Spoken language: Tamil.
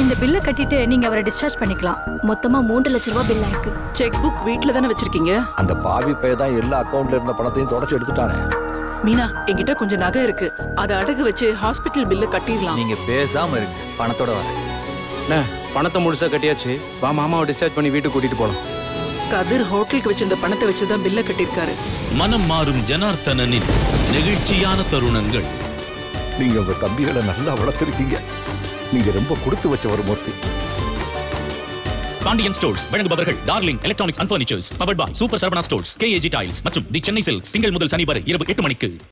இந்த பில்லை கட்டிட்டு நீங்க அவரை டிஸ்சார்ஜ் பண்ணிக்கலாம். மொத்தமா மூன்று லட்ச ரூபாய் பில் ஆயிருக்கு. செக் புக் வீட்ல தானே வச்சிருக்கீங்க? அந்த பாவி பைய தான் எல்லா அக்கவுண்ட்ல இருந்த பணத்தையும் தொடச்சு எடுத்துட்டானே. மீனா என்கிட்ட கொஞ்சம் நகை இருக்கு. அதை அடகு வச்சு ஹாஸ்பிட்டல் பில்ல கட்டிடலாம். நீங்க பேசாம இருக்கு பணத்தோட அண்ணே பணத்தை முழுசா கட்டியாச்சு? வா மாமாவை டிஸ்சார்ஜ் பண்ணி வீட்டுக்கு கூட்டிட்டு போலாம். கதிர் ஹோட்டலுக்கு வச்சிருந்த பணத்தை வச்சுதான் பில்ல கட்டியிருக்காரு. மனம் மாறும் ஜனார்த்தனனின் நெகிழ்ச்சியான தருணங்கள். நீங்க உங்க தம்பிகளை நல்லா வளர்த்துருக்கீங்க. நீங்க ரொம்ப கொடுத்து வச்சவர் மூர்த்தி. பாண்டியன் ஸ்டோர்ஸ் வழங்குபவர்கள் darling electronics and furnitures power boy super Saravana stores KAG tiles மற்றும் தி சென்னை சில்க் திங்கள் முதல் சனி வரை இரவு எட்டு மணிக்கு.